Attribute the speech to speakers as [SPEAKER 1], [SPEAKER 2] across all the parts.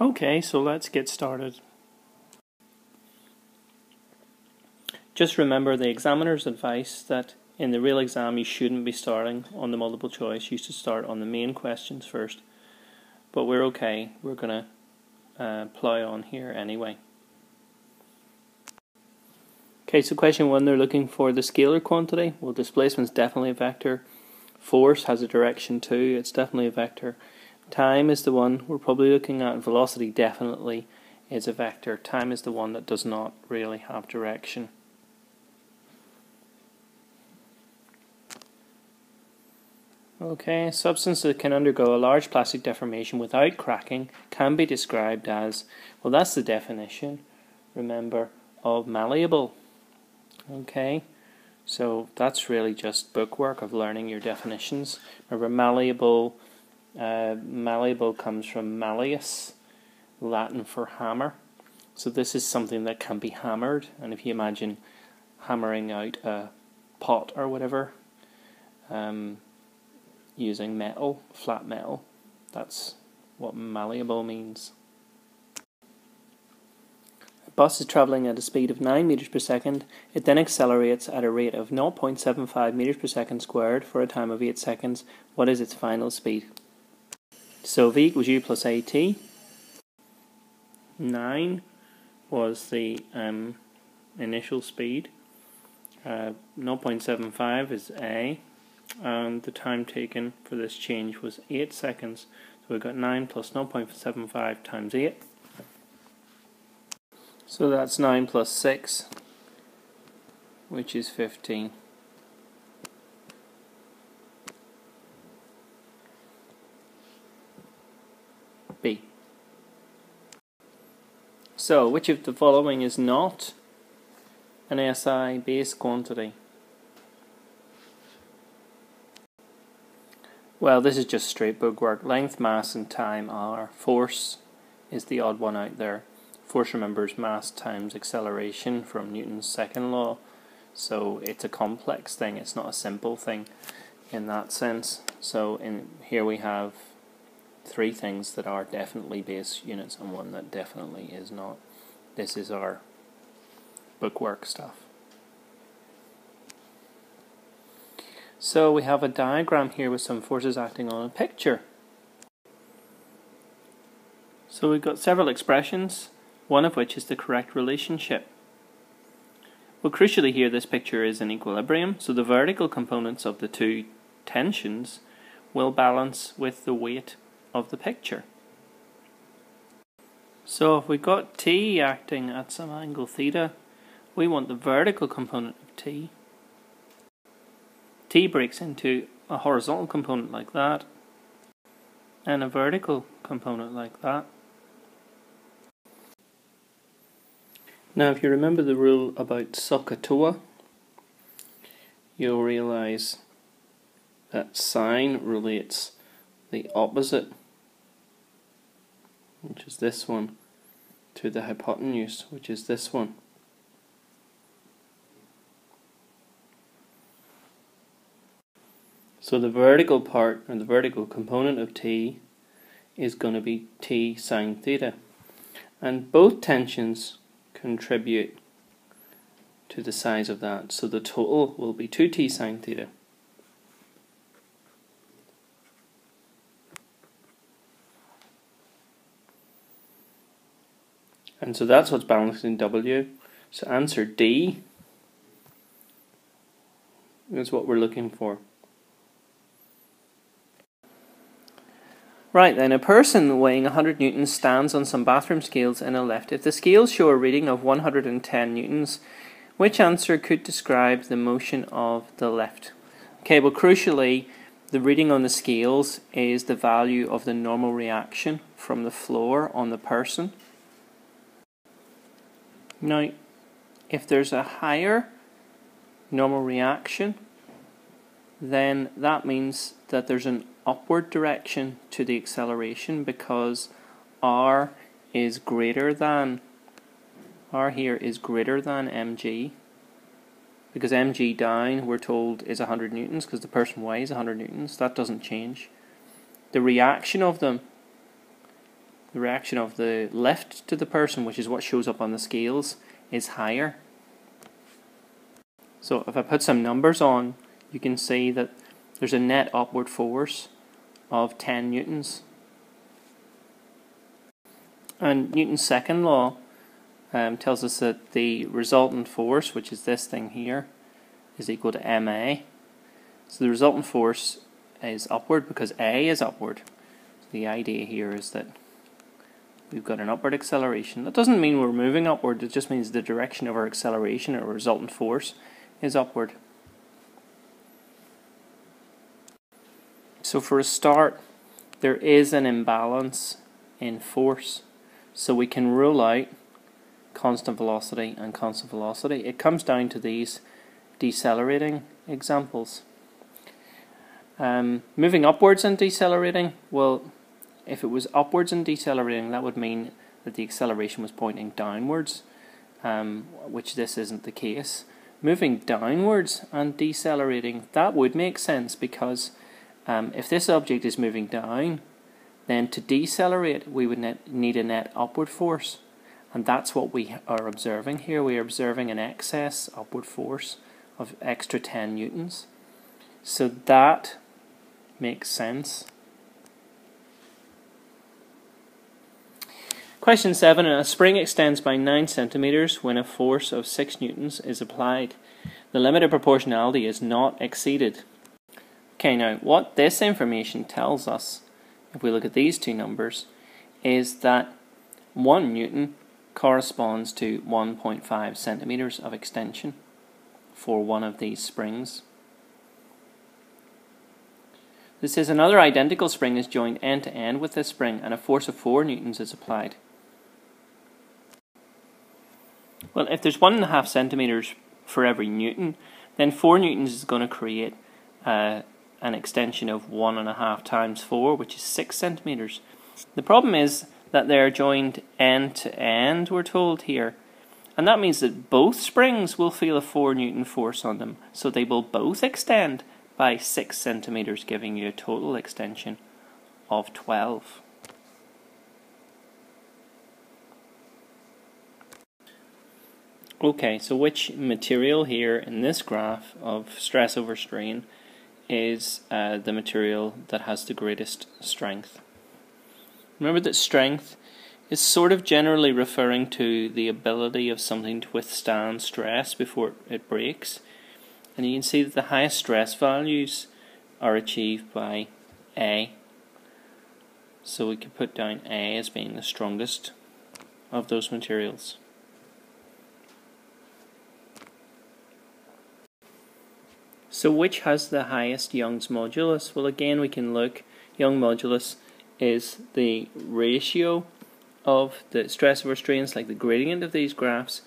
[SPEAKER 1] Okay, so let's get started. Just remember the examiner's advice that in the real exam you shouldn't be starting on the multiple choice, you should start on the main questions first. But we're okay, we're going to uh, on here anyway. Okay, so question one, they're looking for the scalar quantity. Well, displacement is definitely a vector. Force has a direction too, it's definitely a vector. Time is the one we're probably looking at. Velocity definitely is a vector. Time is the one that does not really have direction. Okay, substance that can undergo a large plastic deformation without cracking can be described as, well, that's the definition, remember, of malleable. Okay, so that's really just bookwork of learning your definitions. Remember, malleable uh, malleable comes from malleus, Latin for hammer. So this is something that can be hammered, and if you imagine hammering out a pot or whatever, um, using metal, flat metal, that's what malleable means. A bus is travelling at a speed of 9 meters per second. It then accelerates at a rate of 0.75 meters per second squared for a time of 8 seconds. What is its final speed? So V equals U plus AT. 9 was the um, initial speed. Uh, 0.75 is A. And the time taken for this change was 8 seconds. So we've got 9 plus 0.75 times 8. So that's 9 plus 6, which is 15. B. So, which of the following is not an SI base quantity? Well, this is just straight bookwork. Length, mass, and time are. Force is the odd one out there. Force remembers mass times acceleration from Newton's second law. So it's a complex thing. It's not a simple thing in that sense. So in here we have three things that are definitely base units and one that definitely is not. This is our bookwork stuff. So we have a diagram here with some forces acting on a picture. So we've got several expressions, one of which is the correct relationship. Well, crucially here, this picture is in equilibrium, so the vertical components of the two tensions will balance with the weight of the picture. So if we've got t acting at some angle theta, we want the vertical component of t. t breaks into a horizontal component like that, and a vertical component like that. Now if you remember the rule about SOHCAHTOA, you'll realize that sine relates the opposite which is this one, to the hypotenuse, which is this one. So the vertical part, or the vertical component of t, is going to be t sine theta. And both tensions contribute to the size of that. So the total will be 2t sine theta. And so that's what's balancing W. So answer D is what we're looking for. Right then, a person weighing 100 newtons stands on some bathroom scales in a lift. If the scales show a reading of 110 newtons, which answer could describe the motion of the lift? Okay, well, crucially, the reading on the scales is the value of the normal reaction from the floor on the person. Now, if there's a higher normal reaction, then that means that there's an upward direction to the acceleration because r is greater than r here is greater than mg because mg down we're told is 100 newtons because the person weighs 100 newtons. That doesn't change. The reaction of them the reaction of the left to the person, which is what shows up on the scales, is higher. So if I put some numbers on, you can see that there's a net upward force of 10 newtons. And Newton's second law um, tells us that the resultant force, which is this thing here, is equal to ma. So the resultant force is upward because a is upward. So the idea here is that we've got an upward acceleration. That doesn't mean we're moving upward, it just means the direction of our acceleration or resultant force is upward. So for a start, there is an imbalance in force. So we can rule out constant velocity and constant velocity. It comes down to these decelerating examples. Um, moving upwards and decelerating, well, if it was upwards and decelerating, that would mean that the acceleration was pointing downwards, um, which this isn't the case. Moving downwards and decelerating, that would make sense because um, if this object is moving down, then to decelerate, we would net, need a net upward force. And that's what we are observing here. We are observing an excess upward force of extra 10 newtons. So that makes sense. Question 7. A spring extends by 9 centimeters when a force of 6 newtons is applied. The limit of proportionality is not exceeded. Okay, now what this information tells us, if we look at these two numbers, is that 1 newton corresponds to 1.5 centimeters of extension for one of these springs. This is another identical spring is joined end to end with this spring and a force of 4 newtons is applied. Well, if there's 1.5 centimeters for every newton, then 4 newtons is going to create uh, an extension of 1.5 times 4, which is 6 centimeters. The problem is that they're joined end to end, we're told here. And that means that both springs will feel a 4 newton force on them, so they will both extend by 6 centimeters, giving you a total extension of 12. Okay, so which material here in this graph of stress over strain is uh, the material that has the greatest strength? Remember that strength is sort of generally referring to the ability of something to withstand stress before it breaks. And you can see that the highest stress values are achieved by A. So we could put down A as being the strongest of those materials. So which has the highest Young's modulus? Well again we can look, Young modulus is the ratio of the stress over strains, like the gradient of these graphs,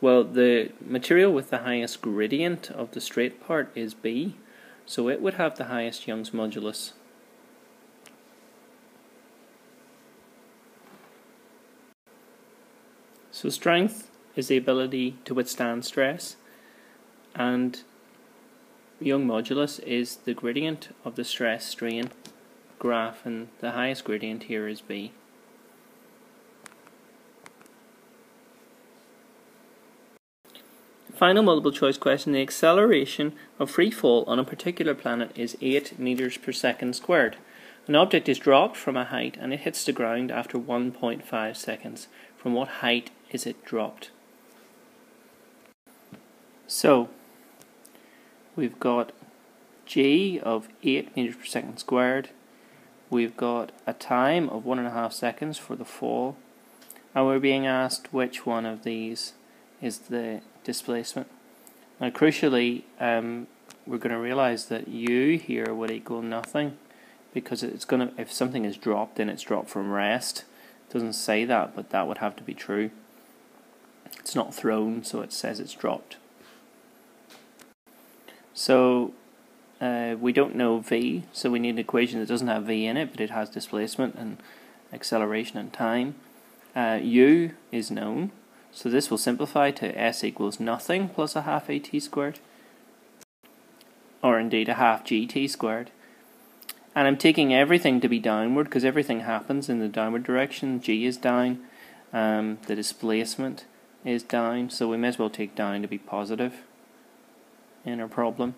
[SPEAKER 1] well, the material with the highest gradient of the straight part is B, so it would have the highest Young's modulus. So strength is the ability to withstand stress, and Young modulus is the gradient of the stress strain graph, and the highest gradient here is B. Final multiple choice question The acceleration of free fall on a particular planet is 8 meters per second squared. An object is dropped from a height and it hits the ground after 1.5 seconds. From what height is it dropped? So, we've got g of 8 meters per second squared. We've got a time of 1.5 seconds for the fall. And we're being asked which one of these is the displacement. Now, crucially, um, we're going to realize that u here would equal nothing because it's going to if something is dropped, then it's dropped from rest. It doesn't say that, but that would have to be true. It's not thrown, so it says it's dropped. So uh, we don't know v, so we need an equation that doesn't have v in it, but it has displacement and acceleration and time. Uh, u is known, so this will simplify to s equals nothing plus a half at squared, or indeed a half gt squared. And I'm taking everything to be downward because everything happens in the downward direction. G is down, um, the displacement is down, so we may as well take down to be positive in our problem.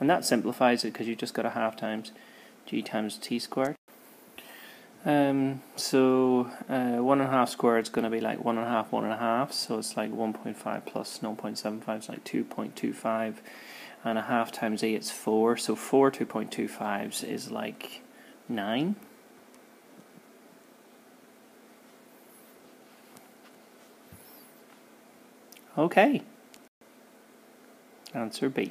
[SPEAKER 1] And that simplifies it because you just got a half times g times t squared. Um, so uh, one and a half squared is going to be like one and a half, one and a half. So it's like 1.5 plus 0.75 is like 2.25. And a half times a it's 4. So 4 2.25s is like 9. Okay. Answer B.